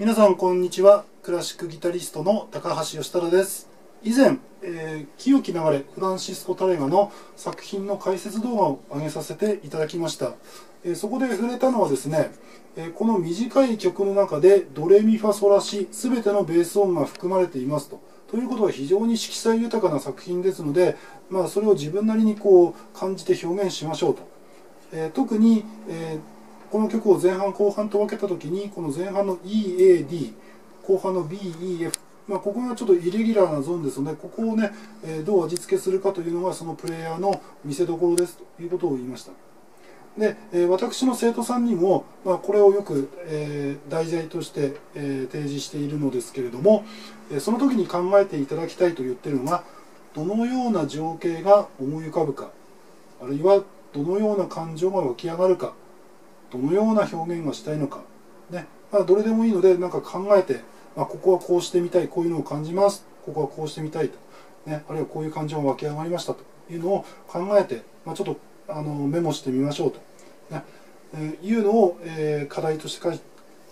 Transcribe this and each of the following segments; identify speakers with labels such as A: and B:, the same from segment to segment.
A: 皆さんこんにちは。クラシックギタリストの高橋義太です。以前、えー、清き流れフランシスコ・タレガの作品の解説動画を上げさせていただきました、えー、そこで触れたのはですね、えー、この短い曲の中でドレミファソラシ全てのベース音が含まれていますと。ということは非常に色彩豊かな作品ですので、まあ、それを自分なりにこう感じて表現しましょうと、え特に、えこの曲を前半後半と分けた時にこの前半の EAD 後半の BEF まあ、ここがちょっとイレギュラーなゾーンですのでここをね、えどう味付けするかというのがそのプレイヤーの見せどころですということを言いました。で、え私の生徒さんにも、まあ、これをよく、え題材として、え提示しているのですけれども、えその時に考えていただきたいと言ってるのはどのような情景が思い浮かぶかあるいはどのような感情が湧き上がるか。どのような表現がしたいのか、ね。まあ、どれでもいいのでなんか考えて、まあ、ここはこうしてみたいこういうのを感じます。ここはこうしてみたいと、ね、あるいはこういう感情が湧き上がりましたと。いうのを考えて、まあ、ちょっとあのメモしてみましょうと、ね。えー、いうのを、えー、課題としてか、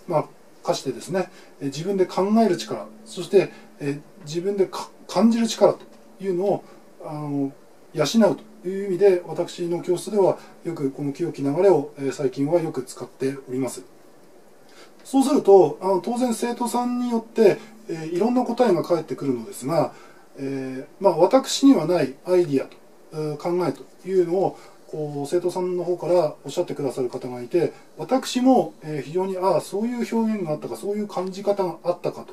A: まあ、課してですねえ自分で考える力。そして、えー、自分で感じる力というのをあの養うと。いう意味で私の教室ではよくこの清き流れを、最近はよく使っております。そうするとあの当然生徒さんによって、えいろんな答えが返ってくるのですが、えー、まあ、私にはないアイディアと、え考えというのをこう生徒さんの方からおっしゃってくださる方がいて私も、え非常にああそういう表現があったかそういう感じ方があったか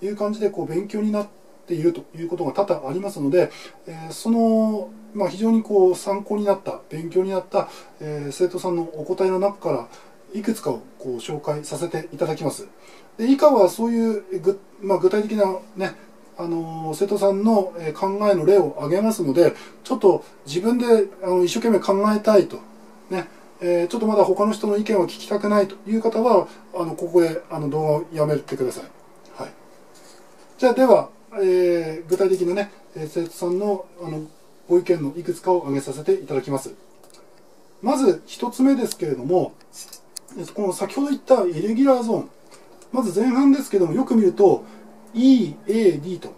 A: という感じでこう勉強になっているということが多々ありますので、えそのまあ、非常にこう参考になった勉強になった、えー、生徒さんのお答えの中からいくつかをこう紹介させていただきます。で以下はそういうぐ、まあ、具体的なねあの生徒さんの考えの例を挙げますのでちょっと自分であの一生懸命考えたいと、ねえー、ちょっとまだ他の人の意見は聞きたくないという方はあのここであの動画をやめてください。はい、じゃあでは、えー、具体的なね生徒さんのあのご意見のいくつかを挙げさせていただきます。まず1つ目ですけれども、この先ほど言ったイレギュラーゾーン、まず前半ですけども、よく見ると E、A、D と、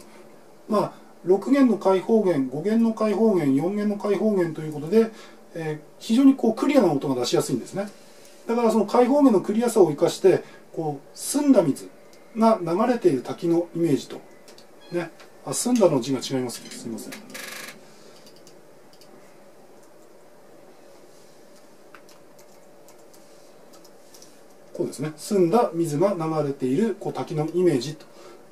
A: まあ、6弦の開放弦、5弦の開放弦、4弦の開放弦ということで、えー、非常にこうクリアな音が出しやすいんですね。だからその開放弦のクリアさを生かして、こう澄んだ水が流れている滝のイメージと、ね、あ澄んだの字が違います。すみません。こうですね。澄んだ水が流れているこう滝のイメージと、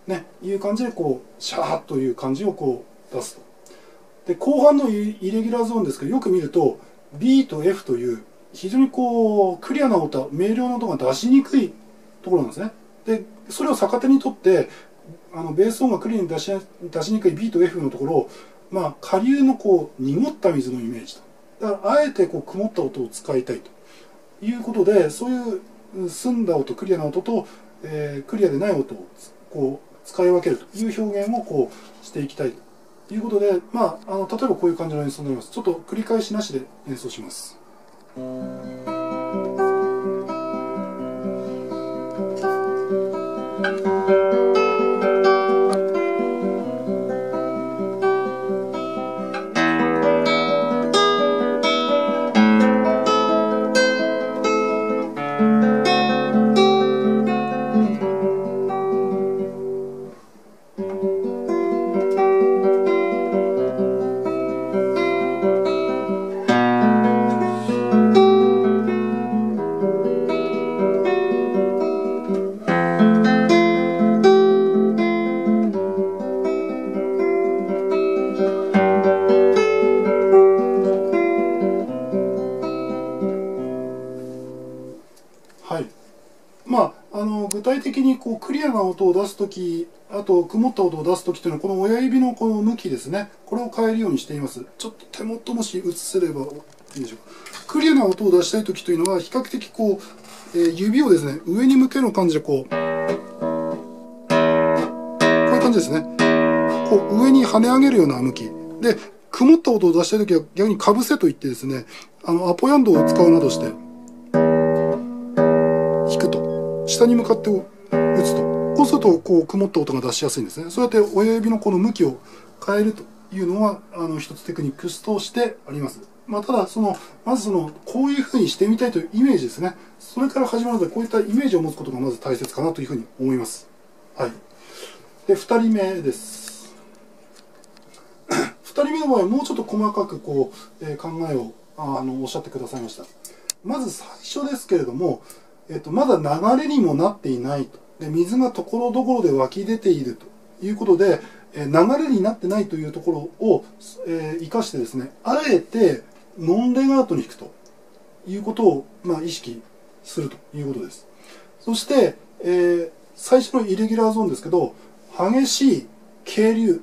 A: ね、いう感じでこうシャーという感じをこう出すと。で後半のイレギュラーゾーンですけどよく見ると B と F という非常にこうクリアな音明瞭な音が出しにくいところなんですね。でそれを逆手にとってあのベース音がクリアに出し出しにくい B と F のところをまあ下流のこう濁った水のイメージと。だからあえてこう曇った音を使いたいと。いうことでそういう澄んだ音クリアな音と、えー、クリアでない音をこう使い分けるという表現をこうしていきたいということで、まあ、あの例えばこういう感じの演奏になりますちょっと繰り返しなしで演奏します。あの具体的にこうクリアな音を出す時あと曇った音を出す時というのはこの親指のこの向きですね。これを変えるようにしています。ちょっと手元もし映せればいいでしょうクリアな音を出したい時というのは比較的こう、えー、指をですね上に向ける感じでこうこういう感じですね。こう上に跳ね上げるような向き。で曇った音を出したい時は逆にかぶせといってですねあのアポヤンドを使うなどして下に向かって打つと。こうするとこう曇った音が出しやすいんですね。そうやって親指のこの向きを変えるというのはあの一つテクニックとしてあります。まあ、ただそのまずそのこういうふうにしてみたいというイメージですね。それから始まるのでこういったイメージを持つことがまず大切かなというふうに思います。はい。で2人目です。2人目の場合はもうちょっと細かくこう、えー、考えをあのおっしゃってくださいました。まず最初ですけれども、えーと、まだ流れにもなっていないと。で水がところどころで湧き出ていると。いうことで、え、流れになってないというところを、えー、生かしてですねあえてノンレガートに弾くと。いうことを、まあ、意識するということです。そして、えー、最初のイレギュラーゾーンですけど、激しい渓流、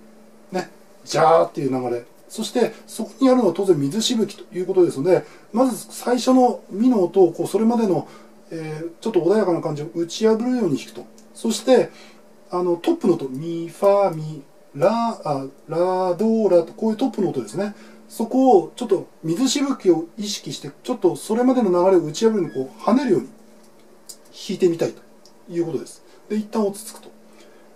A: ね、ジャーっていう流れ、そしてそこにあるのは当然水しぶきということですので、まず最初のミの音をこうそれまでの、えー、ちょっと穏やかな感じを打ち破るように弾くと。そして、あのトップの音、ミ、ファ、ミ、ラ、あラ、ド、ラとこういうトップの音ですね。そこをちょっと水しぶきを意識してちょっとそれまでの流れを打ち破るのをこう跳ねるように弾いてみたいということですで一旦落ち着くと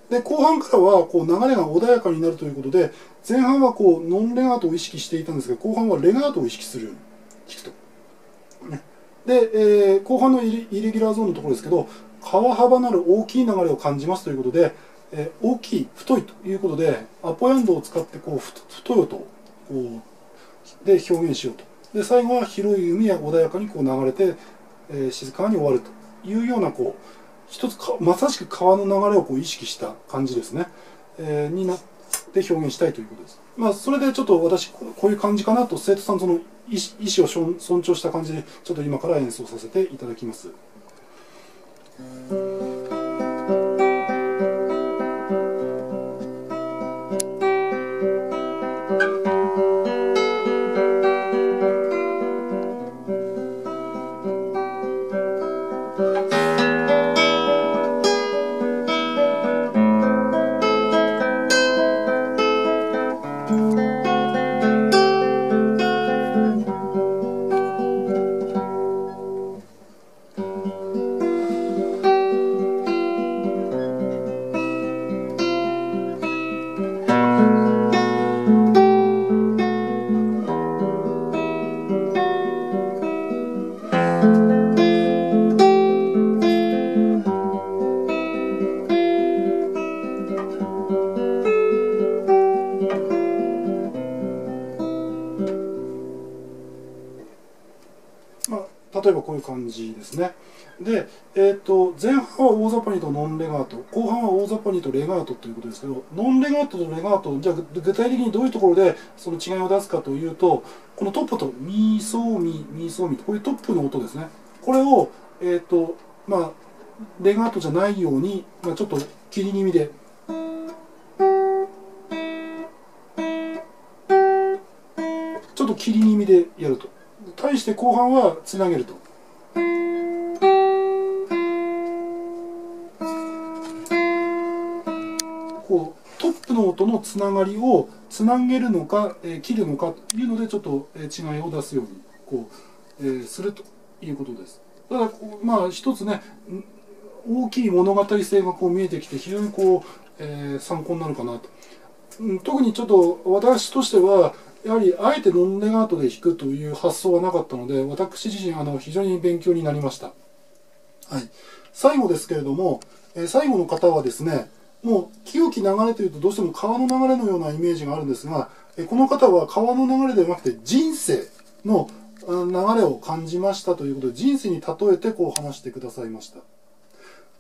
A: で後半からはこう流れが穏やかになるということで前半はこうノンレガートを意識していたんですが後半はレガートを意識するように弾くと、で、えー、後半のイレギュラーゾーンのところですけど川幅のある大きい流れを感じますということで、えー、大きい太いということでアポヤンドを使ってこう太い音こうで表現しようと。で最後は広い海や穏やかにこう流れて、えー、静かに終わるというようなこう一つまさしく川の流れをこう意識した感じですね、えー、になってで表現したいということです。まあ、それでちょっと私こういう感じかなと生徒さんその意思を尊重した感じでちょっと今から演奏させていただきます。例えばこういう感じですね。で、えーと、前半は大雑把にとノンレガート。後半は大雑把にとレガートということですけどノンレガートとレガートじゃあ具体的にどういうところでその違いを出すかというとこのトップとミーソーミミーソーミこういうトップの音ですね。これを、えーとまあ、レガートじゃないように、まあ、ちょっと切り気味で。ちょっと切り気味でやると。対して後半はつなげると。こうトップの音のつながりをつなげるのか、えー、切るのかというのでちょっと、えー、違いを出すようにこう、えー、するということです。ただまあ一つね大きい物語性がこう見えてきて非常にこう、え、参考になるかなと。うん特にちょっと私としてはやはりあえてノンネガートで弾くという発想はなかったので私自身あの非常に勉強になりました、はい、最後ですけれども、え、最後の方はですねもう清き流れというとどうしても川の流れのようなイメージがあるんですが、え、この方は川の流れではなくて人生の流れを感じましたということで人生に例えてこう話してくださいました。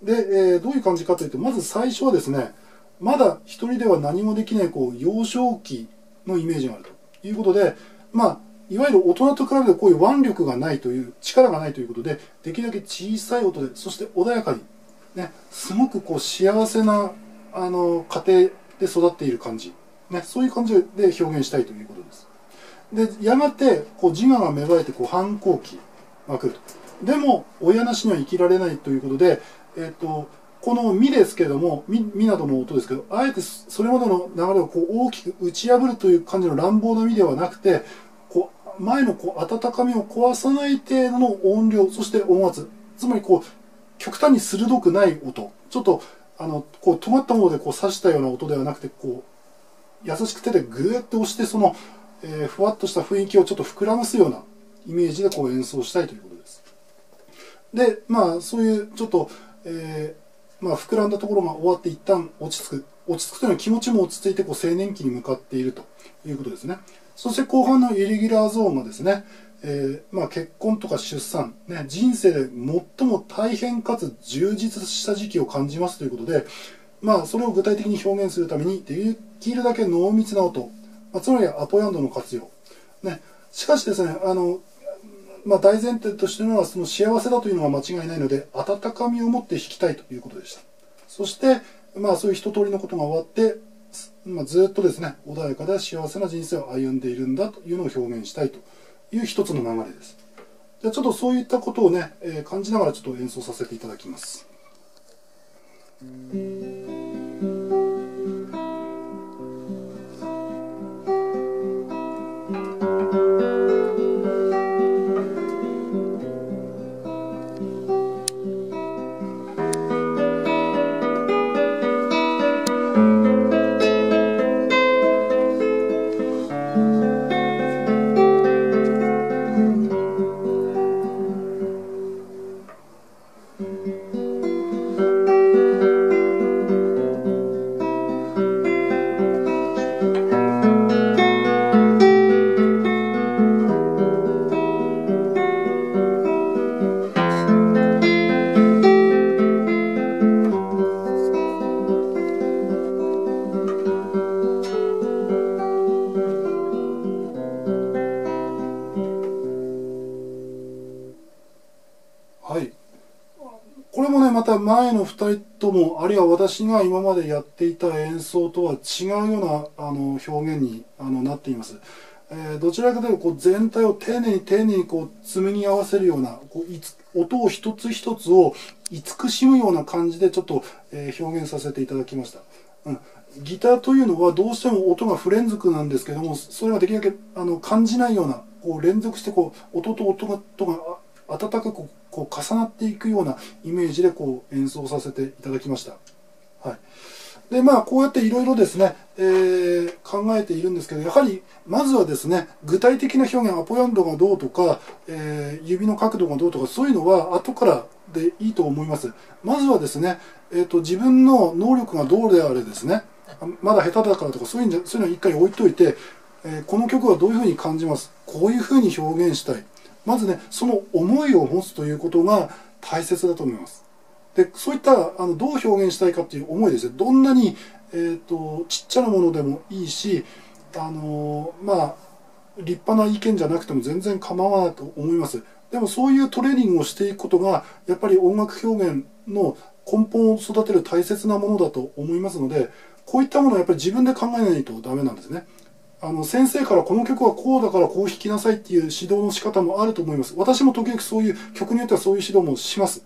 A: で、え、どういう感じかというとまず最初はですねまだ一人では何もできないこう幼少期のイメージがあるということで、まあ、いわゆる大人と比べてこういう腕力がないという、力がないということで、できるだけ小さい音で、そして穏やかに、ね、すごくこう幸せな、あの、家庭で育っている感じ、ね、そういう感じで表現したいということです。で、やがて、こう自我が芽生えて、こう反抗期が来ると。でも、親なしには生きられないということで、えっ、と、この「み」ですけども「み」みなどの音ですけどあえてそれまでの流れをこう大きく打ち破るという感じの乱暴な「み」ではなくてこう前のこう温かみを壊さない程度の音量そして音圧つまりこう極端に鋭くない音ちょっとあのこう止まったものでこう刺したような音ではなくてこう優しく手でグーッと押してその、えー、ふわっとした雰囲気をちょっと膨らますようなイメージでこう演奏したいということです。でまあそういうちょっと、えー、まあ、膨らんだところが終わって一旦落ち着く落ち着くというのは気持ちも落ち着いてこう青年期に向かっているということですね。そして後半のイレギュラーゾーンがですね、えー、まあ、結婚とか出産、ね、人生で最も大変かつ充実した時期を感じますということで、まあ、それを具体的に表現するためにできるだけ濃密な音、まあ、つまりアポヤンドの活用、ね、しかしですねあの、まあ、大前提としてのはその幸せだというのは間違いないので温かみを持って弾きたいということでしたそして、まあ、そういう一通りのことが終わってまあ、ずっとですね穏やかで幸せな人生を歩んでいるんだというのを表現したいという一つの流れです。じゃあちょっとそういったことをね、えー、感じながらちょっと演奏させていただきます。まの2人ともあるいは私が今までやっていた演奏とは違うようなあの表現にあのなっています、えー、どちらかというとこう全体を丁寧に丁寧にこう紡ぎ合わせるようなこう音を一つ一つを慈しむような感じでちょっと、えー、表現させていただきました、うん、ギターというのはどうしても音が不連続なんですけどもそれができるだけあの感じないようなこう連続してこう音と音がとが温かくこう重なっていくようなイメージでこう演奏させていただきました。はい、でまあこうやっていろいろですね、えー、考えているんですけどやはりまずはですね具体的な表現アポヤンドがどうとか、えー、指の角度がどうとかそういうのは後からでいいと思います。まずはですね、えーと、自分の能力がどうであれですねまだ下手だからとかそういうそういうのを一回置いといて、えー、この曲はどういうふうに感じます？こういうふうに表現したい。まずねその思いを持つということが大切だと思います。でそういったあのどう表現したいかっていう思いです。ねどんなに、えーと、ちっちゃなものでもいいしあのー、まあ立派な意見じゃなくても全然構わないと思います。でもそういうトレーニングをしていくことがやっぱり音楽表現の根本を育てる大切なものだと思いますのでこういったものはやっぱり自分で考えないとダメなんですね。あの先生からこの曲はこうだからこう弾きなさいっていう指導の仕方もあると思います。私も時々そういう曲によってはそういう指導もします。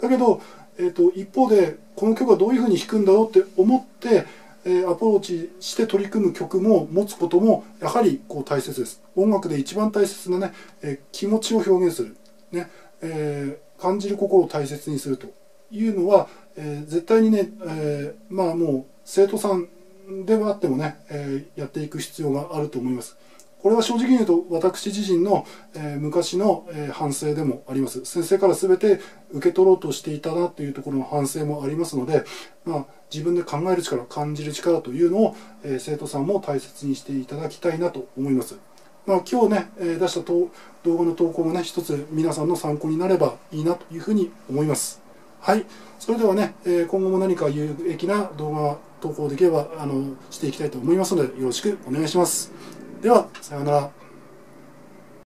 A: だけど、えーと、一方でこの曲はどういうふうに弾くんだろうって思って、えー、アプローチして取り組む曲も持つこともやはりこう大切です。音楽で一番大切なね、えー、気持ちを表現する、ねえー、感じる心を大切にするというのは、え絶対にね、えまあもう生徒さんではあってもね、えー、やっていく必要があると思います。これは正直に言うと私自身の、えー、昔の、えー、反省でもあります。先生から全て受け取ろうとしていたなというところの反省もありますので、まあ、自分で考える力、感じる力というのを、えー、生徒さんも大切にしていただきたいなと思います。まあ、今日ね、え出した動画の投稿もね、一つ皆さんの参考になればいいなというふうに思います。はい。それではね、え今後も何か有益な動画投稿できればあのしていきたいと思いますのでよろしくお願いします。ではさようなら。